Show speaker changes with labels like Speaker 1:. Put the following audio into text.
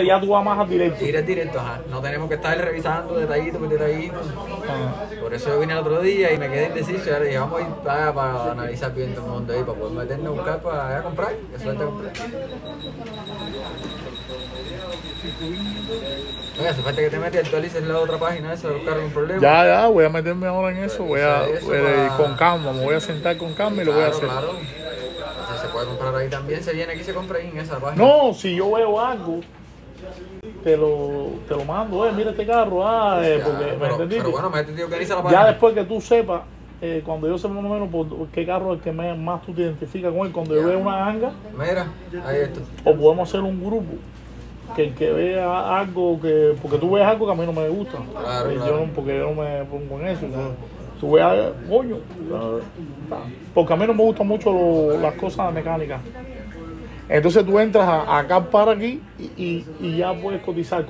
Speaker 1: ya tú vas más a directo.
Speaker 2: Ir es directo, ajá. No tenemos que estar revisando detallito por detallito.
Speaker 1: Ah.
Speaker 2: Por eso yo vine el otro día y me quedé indeciso. Y ahora dije, vamos a ir para, para analizar bien todo el mundo ahí, para poder meternos a buscar para ir a comprar. Eso es de comprar. Oye, hace falta que te metas y actualices la otra página esa buscar un problema.
Speaker 1: Ya, ya, voy a meterme ahora en eso. Voy a,
Speaker 2: Eso,
Speaker 1: con calma, me voy a sentar con calma y lo voy a hacer.
Speaker 2: claro. Se puede comprar ahí también, se viene aquí y se compra ahí en esa página.
Speaker 1: No, si yo veo algo, te lo, te lo mando, eh, mira este carro, ah, eh,
Speaker 2: Ya,
Speaker 1: porque, ¿me
Speaker 2: pero, bueno, organiza la
Speaker 1: ya después que tú sepas, eh, cuando yo sepa más o menos por qué carro es el que me- más tú te identificas con él, cuando yo vea una ganga,
Speaker 2: Mira, ahí está.
Speaker 1: o podemos hacer un grupo que el que vea algo que porque tú ves algo que a mí no me gusta.
Speaker 2: Claro,
Speaker 1: Eh,
Speaker 2: claro.
Speaker 1: yo no porque yo no me pongo en eso yo- tú veas coño ah, porque a mí no me gustan mucho lo- las cosas mecánicas entonces tú entras a, a acampar aquí y- y ya puedes cotizar